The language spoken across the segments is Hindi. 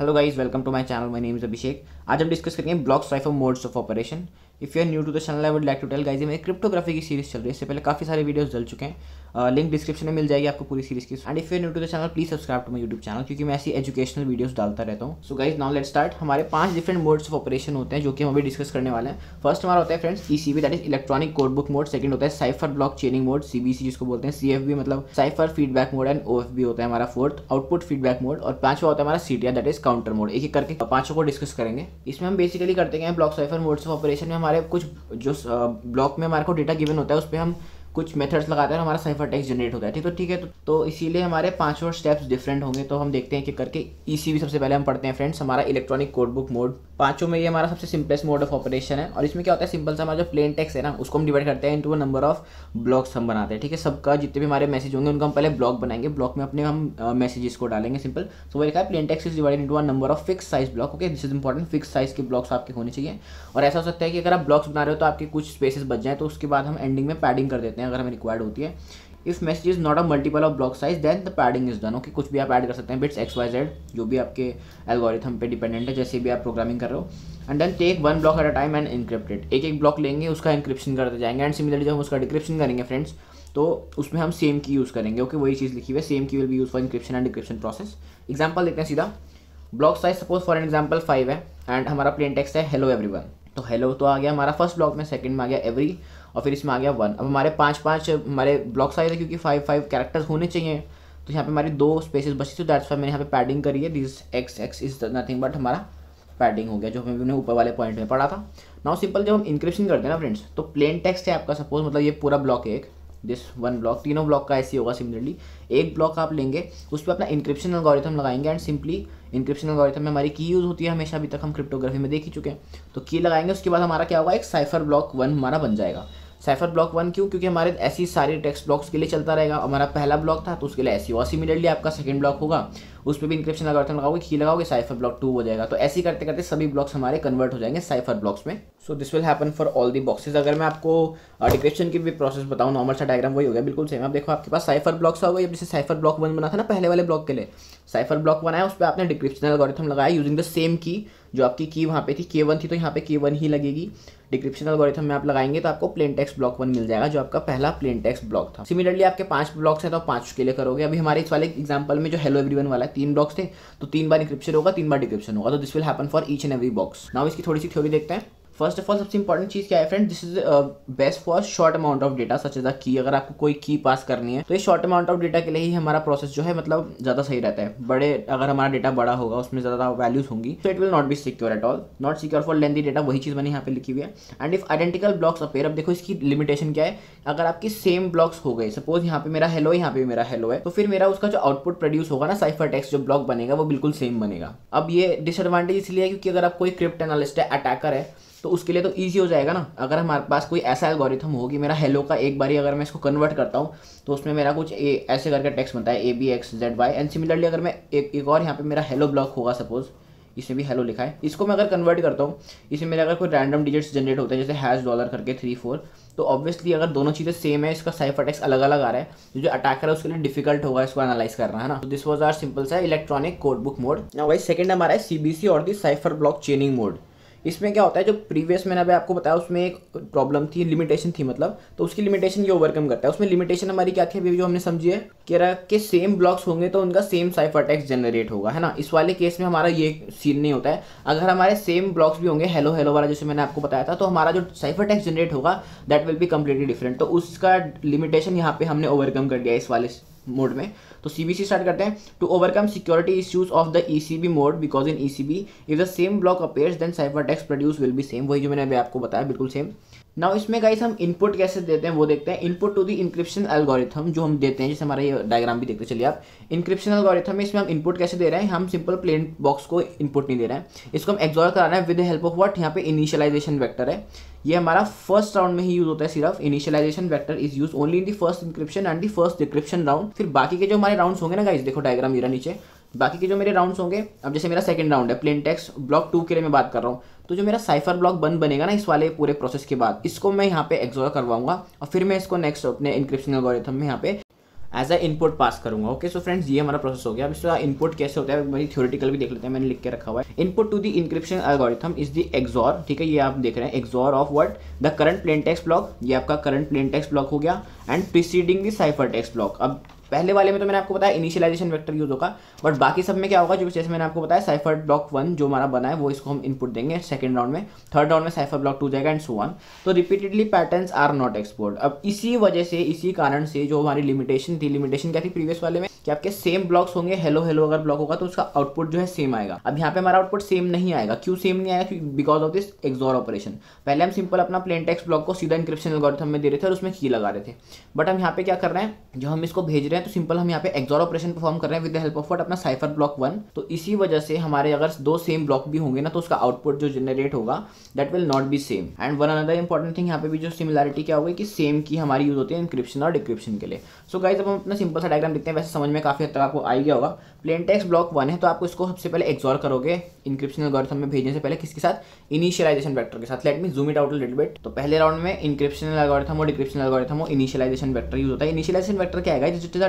Hello guys welcome to my channel my name is Abhishek आज हम डिस्कस करेंगे block cipher modes of operation if you are new to the channel I would like to tell guys ये मेरी क्रिप्टोग्राफी की सीरीज़ चल रही है। इससे पहले काफ़ी सारे वीडियोस डल चुके हैं। लिंक डिस्क्रिप्शन में मिल जाएगी आपको पूरी सीरीज़ की। And if you new to the channel please subscribe to my YouTube channel क्योंकि मैं ऐसी एजुकेशनल वीडियोस डालता रहता हूँ। So guys now let start हमारे पाँच डिफरेंट मोड्स ऑफ़ ऑपरेशन होते हैं, जो कि हम अभी डिस्कस करने वाले हैं। फ़र्स्ट हमारा होता है friends ECB that is electronic code book mode second होता है cipher block chaining mode CBC जिसको बोलते हैं। सीएफबी मतलब cipher feedback mode and OFB होता है हमारा। फोर्थ आउटपुट फीडबैक मोड और पांचवा होता है हमारा CTR that is counter mode एक एक करके पाँचों को डिस्कस करेंगे। इसमें हम बेसिकली करते हैं block cipher modes of operation में हमारे कुछ जो ब्लॉक में हमारे को डेटा गिवन होता है उस पर हम कुछ मेथड्स लगाते हैं हमारा साइफर टेक्स्ट जनरेट होता है ठीक तो ठीक है तो, तो इसीलिए हमारे पाँचों स्टेप्स डिफरेंट होंगे तो हम देखते हैं कि करके भी सबसे पहले हम पढ़ते हैं फ्रेंड्स हमारा इलेक्ट्रॉनिक कोड बुक मोड पाँचों में ये हमारा सबसे सिंपलेस्ट मोड ऑफ़ ऑपरेशन है। और इसमें क्या होता है? सिंपल सा हमारा जो प्लेन टेक्स है ना, उसको हम डिवाइड करते हैं इंटू नंबर ऑफ़ ब्लॉक्स हम बनाते हैं, ठीक है? सबका जितने भी हमारे मैसेज होंगे, उनको हम पहले ब्लॉक बनाएँगे। ब्लॉक में अपने हम मैसेजेस को डालेंगे सिंपल सो वो लिखा है plain text is divide into number of fix size block okay this is important fix size के ब्लॉक्स आपके होने चाहिए। और ऐसा हो सकता है कि अगर आप ब्लॉक्स बना रहे हो तो आपके कुछ स्पेसेस बच जाए तो उसके बाद हम एंडिंग में पैडिंग कर देते हैं, अगर हमें रिक्वायर्ड होती है। If message is not a multiple of block size, then the padding is done. Okay, कुछ भी आप ऐड कर सकते हैं, बिट्स एक्स, वाई, जेड, जो भी आपके एल्गोरिथम पे डिपेंडेंट है, जैसे भी आप प्रोग्रामिंग कर रहे हो। And then take one block at a time and encrypted एक एक ब्लॉक लेंगे, उसका इंक्रिप्शन करते जाएँगे। एंड सिमिलरली जब हम उसका डिक्रिप्शन करेंगे फ्रेंड्स तो उसमें हम सेम की यूज़ करेंगे। ओके, वही चीज़ लिखी हुई है same key will be use for encryption and decryption process example देखते हैं सीधा। Block size suppose for example five है एंड हमारा प्लेन टेक्स्ट है हेलो एवरीवन तो हेलो तो आ गया हमारा फ़र्स्ट ब्लॉक में सेकंड में आ गया एवरी और फिर इसमें आ गया वन। अब हमारे पाँच पाँच हमारे ब्लॉक साइज़ है क्योंकि फाइव फाइव कैरेक्टर्स होने चाहिए। तो यहाँ पे हमारी दो स्पेसेस बची तो दैट्स वाई मैंने यहाँ पे पैडिंग करी है। This x x is nothing but हमारा पैडिंग हो गया, जो हमने ऊपर वाले पॉइंट में पढ़ा था। नाउ सिंपल जब हम इंक्रिप्शन करते हैं ना फ्रेंड्स तो प्लेन टेक्स्ट है आपका सपोज़ मतलब ये पूरा ब्लॉक है एक। दिस वन ब्लॉक तीनों ब्लॉक का ऐसे होगा सिमिलरली एक ब्लॉक आप लेंगे, उस पर अपना इंक्रिप्शन एल्गोरिथम लगाएँगे एंड सिंपली इंक्रिप्शन एल्गोरिथम में हमारी की यूज़ होती है, हमेशा अभी तक हम क्रिप्टोग्राफी में देख ही चुके हैं। तो की लगाएँगे, उसके बाद हमारा क्या होगा, एक साइफर ब्लॉक वन हमारा बन जाएगा। साइफर ब्लॉक वन क्यों? क्योंकि हमारे ऐसी सारे टेक्स्ट ब्लॉक्स के लिए चलता रहेगा। हमारा पहला ब्लॉक था तो उसके लिए ऐसी और सिमिलरली आपका सेकंड ब्लॉक होगा। उस पर भी इंक्रिप्शन एल्गोरिथम लगाओगे की लगाओगे साइफर ब्लॉक टू हो जाएगा। तो ऐसे करते करते सभी ब्लॉक्स हमारे कन्वर्ट हो जाएँगे साइफर ब्लॉक्स में। So this will happen for all the boxes अगर मैं आपको डिक्रिप्शन की भी प्रोसेस बताऊँ नॉर्मल सा डायग्राम वही हो गया, बिल्कुल सेम आप देखो, आपके पास साइफर ब्लॉक्स हो गए। जैसे साइफर ब्लॉक वन बना था ना, पहले वाले ब्लॉक के लिए। साइफर ब्लॉक बनाया उस पर आपने डिक्रिप्शन एल्गोरिथम लगाया यूजिंग द सेम की जो आपकी की वहाँ पे थी के वन थी तो यहाँ पे के वन ही लगेगी। डिक्रिप्शन एल्गोरिथम में आप लगाएँगे तो आपको प्लेन टेक्स्ट ब्लॉक वन मिल जाएगा, जो आपका पहला प्लेन टेक्स्ट ब्लॉक था। सिमिलरली आपके पाँच ब्लॉक्स हैं तो पाँच के लिए करोगे। अभी हमारे इस वाले एग्ज़ाम्पल में जो हेलो एवरीवन वाला तीन ब्लॉक्स थे तो तीन बार इंक्रिप्शन होगा, तीन बार डिक्रिप्शन होगा तो this will happen for each and every box now इसकी थोड़ी सी थ्योरी देखते हैं। फ़र्स्ट ऑफ़ ऑल सबसे इंपॉर्टेंट चीज़ क्या है friend this is best for short amount of data such as a key अगर आपको कोई की पास करनी है तो ये शॉर्ट अमाउंट ऑफ़ डेटा के लिए ही हमारा प्रोसेस जो है मतलब ज़्यादा सही रहता है। बड़े, अगर हमारा डेटा बड़ा होगा, उसमें ज़्यादा वैल्यूज़ होंगी तो it will not be secure at all not secure for lengthy data वही चीज़ मैंने यहाँ पे लिखी हुई है। And if identical blocks appear अब देखो इसकी लिमिटेशन क्या है। अगर आपकी सेम ब्लॉक्स हो गए सपोज़ यहाँ पे मेरा हेलो यहाँ पे मेरा हेलो है तो फिर मेरा उसका जो आउटपुट प्रोड्यूस होगा ना साइफर टेक्स्ट जो ब्लॉक बनेगा, वो बिल्कुल सेम बनेगा। अब ये डिसएडवांटेज इसलिए है, क्योंकि अगर आप कोई क्रिप्ट एनालिस्ट है अटैकर है तो उसके लिए तो ईजी हो जाएगा ना। अगर हमारे पास कोई ऐसा एल्गोरिथम हो कि मेरा हेलो का एक बारी अगर मैं इसको कन्वर्ट करता हूँ तो उसमें मेरा कुछ ए, ऐसे करके टेक्स्ट बनता है A B X Z Y and similarly अगर मैं एक एक और यहाँ पे मेरा हेलो ब्लॉक होगा सपोज़ इसमें भी हेलो लिखा है। इसको मैं अगर कन्वर्ट करता हूँ इसमें मेरे अगर कोई रैंडम डिजिट्स जनरेट होते हैं, जैसे हैश डॉलर करके थ्री फोर तो ऑब्वियसली अगर दोनों चीज़ें सेम है, इसका साइफर टेक्स अलग अलग आ रहा है तो जो अटैकर है, उसके लिए डिफ़िकल्ट होगा इसको एनालाइज करना, है ना? दिस वॉज़ आर सिंपल सा इलेक्ट्रॉनिक कोड बुक मोड ना वही सेकंड हमारा है सी बी सी और the cipher block chaining mode इसमें क्या होता है, जो प्रीवियस मैंने अभी आपको बताया, उसमें एक प्रॉब्लम थी लिमिटेशन थी मतलब तो उसकी लिमिटेशन ये ओवरकम करता है। उसमें लिमिटेशन हमारी क्या थी अभी जो हमने समझी है, कि रहा कि सेम ब्लॉक्स होंगे तो उनका सेम साइफर टेक्स्ट जनरेट होगा, है ना? इस वाले केस में हमारा ये सीन नहीं होता है। अगर हमारे सेम ब्लॉक्स भी होंगे हेलो हेलो वाला जैसे मैंने आपको बताया था तो हमारा जो साइफर टेक्स्ट जनरेट होगा that will be completely different तो उसका लिमिटेशन यहाँ पे हमने ओवरकम कर दिया इस वाले मोड में। तो सीबीसी स्टार्ट करते हैं। To overcome security issues of the ECB mode because in ECB if the same block appears then cyber text produce will be same वही जो मैंने अभी आपको बताया, बिल्कुल सेम नाउ इसमें गाइस हम इनपुट कैसे देते हैं वो देखते हैं। Input to the encryption algorithm जो हम देते हैं, जैसे हमारा ये डायग्राम भी देखते चलिए आप। इंक्रिप्शन एल्गोरिथम में इसमें हम इनपुट कैसे दे रहे हैं? हम सिंपल प्लेन बॉक्स को इनपुट नहीं दे रहे हैं। इसको हम एग्जॉर करा रहे हैं विद हेल्प ऑफ़ व्हाट यहाँ पे इनिशियलाइजेशन वैक्टर है। ये हमारा फ़र्स्ट राउंड में ही यूज़ होता है सिर्फ़। Initialisation vector is use only in the first encryption and the first decryption round फिर बाकी के जो हमारे राउंड्स होंगे ना गाइस देखो डायग्राम मेरा नीचे। बाकी के जो मेरे राउंड्स होंगे, अब जैसे मेरा सेकंड राउंड है प्लेन टेक्स्ट ब्लॉक टू के लिए मैं बात कर रहा हूँ। तो जो मेरा साइफर ब्लॉक बंद बनेगा ना इस वाले पूरे प्रोसेस के बाद, इसको मैं यहाँ पे एग्जॉर करवाऊँगा और फिर मैं इसको नेक्स्ट अपने इंक्रिप्शन एल्गोरिथम में यहाँ पे एज अ इनपुट पास करूँगा ओके सो फ्रेंड्स ये हमारा प्रोसेस हो गया। अब इसका इनपुट कैसे होता है मेरी थ्योरेटिकल भी देख लेते हैं, मैंने लिख के रखा हुआ है। Input to the encryption algorithm is the XOR ठीक है? ये आप देख रहे हैं XOR of what the current plain text block ये आपका करंट प्लेन टेक्स्ट ब्लॉक हो गया and preceding the cipher block अब पहले वाले में तो मैंने आपको बताया इनिशियलाइजेशन वेक्टर यूज़ होगा बट बाकी सब में क्या होगा, जो जैसे मैंने आपको बताया साइफर ब्लॉक वन जो हमारा बना है, वो इसको हम इनपुट देंगे सेकंड राउंड में थर्ड राउंड में साइफर ब्लॉक टू जाएगा एंड सो वन तो repeatedly patterns are not export अब इसी वजह से, इसी कारण से जो हमारी लिमिटेशन थी लिमिटेशन क्या थी प्रीवियस वाले में, कि आपके सेम ब्लॉक्स होंगे हेलो हेलो अगर ब्लॉक होगा तो उसका आउटपुट जो है सेम आएगा. अब यहाँ पे हमारा आउटपुट सेम नहीं आएगा. क्यों सेम नहीं आएगा because of this XOR operation पहले हम सिंपल अपना प्लेन टेक्स्ट ब्लॉक को सीधा इंक्रिप्शन एल्गोरिथम में दे रहे थे और उसमें की लगा रहे थे. बट हम यहाँ पे क्या कर रहे हैं? जो हम इसको भेज रहे हैं तो सिंपल हम यहाँ पे एक्सॉर ऑपरेशन परफॉर्म कर रहे हैं with the help of what अपना साइफर ब्लॉक वन तो इसी वजह से हमारे अगर दो सेम ब्लॉक भी होंगे ना तो उसका आउटपुट जो जनरेट होगा that will not be same and one another important thing यहाँ पे भी जो सिमिलरिटी क्या होगी कि सेम की हमारी यूज़ होती है इंक्रिप्शन और डिक्रिप्शन के लिए. सो गाइज़ अब हम अपना सिंपल सा डायग्राम देखते हैं। वैसे समझ में काफ़ी हद तक आपको आ गया होगा। प्लेन टेक्स ब्लॉक वन है तो आपको इसको सबसे पहले एक्सॉर करोगे इंक्रिप्शन एल्गोरिथम में भेजने से पहले किसके साथ? इनिशियलाइजेशन वेक्टर के साथ. Let me zoom it out little bit तो पहले राउंड में इंक्रिप्शन एल्गोरिथम और डिक्रिप्शन एल्गोरिथम हो इनिशियलाइजेशन वेक्टर यूज़ होता है। इनिशियलाइजेशन वेक्टर क्या है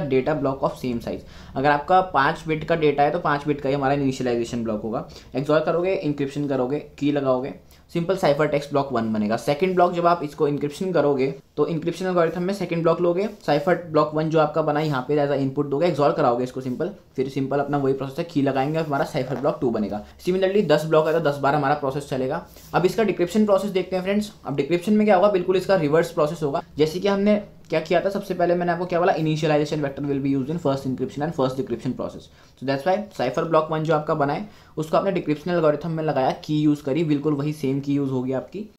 data block of same size अगर आपका पाँच बिट का डेटा है तो पाँच बिट का ही हमारा इनिशियलाइजेशन ब्लॉक होगा। एक्सॉर करोगे इंक्रिप्शन करोगे की लगाओगे। Simple cipher text block one बनेगा। सेकंड ब्लॉक जब आप इसको इंक्रिप्शन करोगे तो इंक्रिप्शन एल्गोरिथम में सेकंड ब्लॉक लोगे। साइफर ब्लॉक वन जो आपका बना यहाँ पे एज इनपुट दोगे। एक्सॉल्व कराओगे इसको सिंपल फिर सिंपल अपना वही प्रोसेस है की लगाएँगे और हमारा साइफर ब्लॉक टू बनेगा। सिमिलरली दस ब्लॉक है तो दस बार हमारा प्रोसेस चलेगा। अब इसका डिक्रिप्शन प्रोसेस देखते हैं फ्रेंड्स अब डिक्रिप्शन में क्या होगा? बिल्कुल इसका रिवर्स प्रोसेस होगा। जैसे कि हमने क्या किया था? सबसे पहले मैंने आपको क्या बोला? Initialization vector will be use in first encryption and first decryption process so that's why cipher block one जो आपका बनाए उसको आपने डिक्रिप्शन एल्गोरिथम में लगाया की यूज़ करी, बिल्कुल वही सेम की यूज़ होगी आपकी।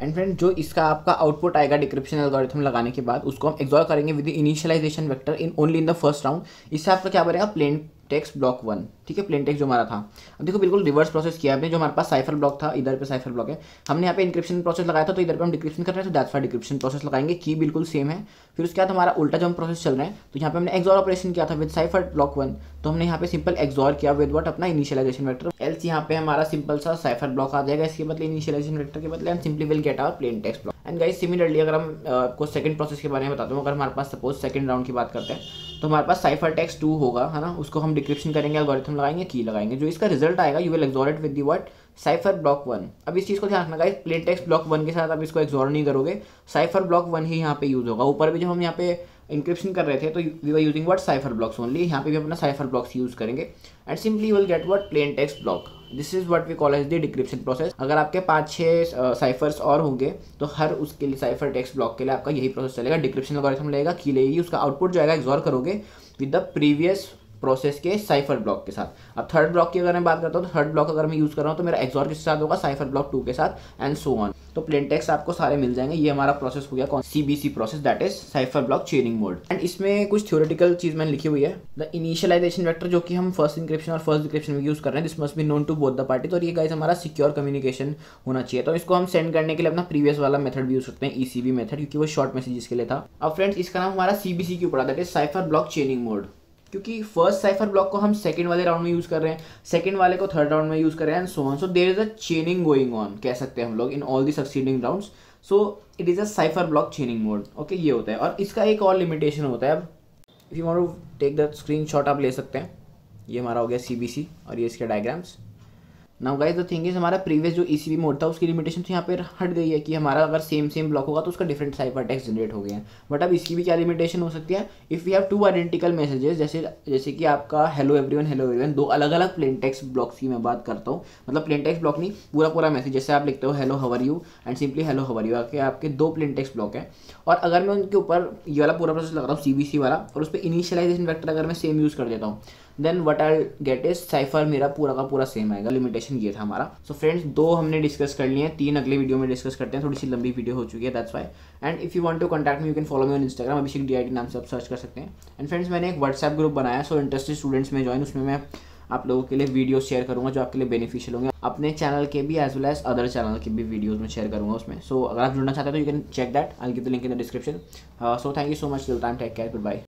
एंड फ्रेंड जो इसका आपका आउटपुट आएगा डिक्रिप्शन एल्गोरिथम लगाने के बाद, उसको हम एग्जॉय करेंगे with initialization vector in only in the first round इससे आपका क्या बनेगा? प्लेन टेक्स्ट ब्लॉक वन ठीक है? प्लेन टेक्स्ट जो हमारा था। अब देखो, बिल्कुल रिवर्स प्रोसेस किया आपने, जो हमारे पास साइफर ब्लॉक था, इधर पे साइफर ब्लॉक है। हमने यहाँ पे इंक्रिप्शन प्रोसेस लगाया था तो इधर पे हम डिक्रिप्शन कर रहे हैं तो दैट्स वाई डिक्रिप्शन प्रोसेस लगाएँगे। की बिल्कुल सेम है। फिर उसके बाद हमारा उल्टा जो प्रोसेस चल रहे हैं तो यहाँ पे हमने एक्सॉर ऑपरेशन किया था विद साइफर ब्लॉक वन तो हमने यहाँ पे सिंपल एक्सॉर किया विद वट अपना इनिशियलाइजेशन वेक्टर एल्स यहाँ पे हमारा सिंपल सा साइफर ब्लॉक आ जाएगा, इसके बदले इनिशियलाइजेशन वेक्टर के बदले हम simply will get our plain text block and guys similarly अगर हम आपको सेकंड प्रोसेस के बारे में बताता हूँ, अगर हमारे पास सपोज़ सेकंड राउंड की बात करते हैं तो हमारे पास साइफर टेक्स्ट टू होगा, है ना? उसको हम डिक्रिप्शन करेंगे एल्गोरिथम लगाएँगे की लगाएँगे। जो इसका रिज़ल्ट आएगा you will XOR with the word cipher block one अब इस चीज़ को ध्यान रखना प्लेन टेक्स्ट ब्लॉक वन के साथ अब इसको एक्सॉर नहीं करोगे। साइफर ब्लॉक वन ही यहाँ पे यूज़ होगा। ऊपर भी जब हम यहाँ पे इंक्रिप्शन कर रहे थे तो we are using word cipher blocks only यहाँ पे भी अपना साइफर ब्लॉक्स यूज़ करेंगे। And simply will get word plain text block this is what we call as the decryption process अगर आपके पाँच छः साइफर्स और होंगे तो हर उसके लिए साइफर टेक्स्ट ब्लॉक के लिए आपका यही प्रोसेस चलेगा। डिक्रिप्शन एल्गोरिथम लेगा की लेगी उसका आउटपुट जो आएगा एक्सॉर करोगे विद द प्रीवियस प्रोसेस के साइफर ब्लॉक के साथ। अब थर्ड ब्लॉक की अगर मैं बात करता हूँ तो थर्ड ब्लॉक अगर मैं यूज़ कर रहा हूँ तो मेरा एक्सॉर किसके साथ होगा? साइफर ब्लॉक टू के साथ एंड सो ऑन तो प्लेन टेक्स आपको सारे मिल जाएँगे। ये हमारा प्रोसेस हो गया कौन CBC process that is cipher block chaining mode and इसमें कुछ थ्योरेटिकल चीज़ मैंने लिखी हुई है। द इनिशियलाइजेशन वेक्टर जो कि हम फ़र्स्ट इंक्रिप्शन और फ़र्स्ट डिक्रिप्शन में यूज़ कर रहे हैं this must be known to both the party और ये गाइस हमारा सिक्योर कम्युनिकेशन होना चाहिए। तो इसको हम सेंड करने के लिए अपना प्रीवियस वाला मेथड भी यूज़ करते हैं ईसीबी e मेथड क्योंकि वो शॉर्ट मैसेजेस के लिए था। अब फ्रेंड्स इसका नाम हमारा सीबीसी क्यों पड़ा? That is cipher block chaining mode क्योंकि फ़र्स्ट साइफर ब्लॉक को हम सेकंड वाले राउंड में यूज़ कर रहे हैं सेकंड वाले को थर्ड राउंड में यूज़ कर रहे हैं and so on so there is a chaining going on कह सकते हैं हम लोग in all the succeeding rounds so it is a cipher block chaining mode okay ये होता है। और इसका एक और लिमिटेशन होता है। अब if you want to take the screen आप ले सकते हैं। ये हमारा हो गया सीबीसी और ये इसके diagrams now guys the thing is हमारा प्रीवियस जो ई मोड था, उसकी लिमिटेशन तो यहाँ पर हट गई है कि हमारा अगर सेम सेम ब्लॉक होगा तो उसका डिफरेंट साइफर टेक्स्ट जनरेट हो गया है। बट अब इसकी भी क्या लिमिटेशन हो सकती है? If you have two identical messages जैसे जैसे कि आपका हेलो एवरीवन हेलो एवरीवन दो अलग अलग प्लेन टेक्स ब्लॉक्स की मैं बात करता हूँ। मतलब प्लेन टेक्स्ट ब्लॉक नहीं पूरा पूरा मैसेज जैसे आप लिखते हो hello how are you and simply hello how are you आके आपके दो प्लेन टेक्स ब्लॉक है। और अगर मैं उनके ऊपर ये वाला पूरा प्रोसेस लग रहा हूँ सी वाला, और उस पर इनिशियलाइजेशन वैक्टर अगर मैं सेम यूज़ कर देता हूँ then what I get is cipher मेरा पूरा का पूरा सेम आएगा। लिमिटेशन ये था हमारा। सो so फ्रेंड्स दो हमने डिस्कस कर लिए हैं। तीन अगले वीडियो में डिस्कस करते हैं। थोड़ी सी लंबी वीडियो हो चुकी है that's why and if you want to contact me you can follow me on Instagram Abhishek D I नाम से आप सर्च कर सकते हैं। एंड फ्रेंड्स मैंने एक व्हाट्सएप ग्रुप बनाया सो इंटरेस्टेड स्टूडेंट्स में ज्वाइन उसमें मैं आप लोगों के लिए वीडियो शेयर करूँगा जो आपके लिए बेनिफिशियल होंगे। अपने चैनल के भी as well as other channel के भी वीडियोस में शेयर करूँगा उसमें। सो so, अगर आप जुड़ना चाहते हैं तो you can check that I give the link in the description so thank you so much time take care good bye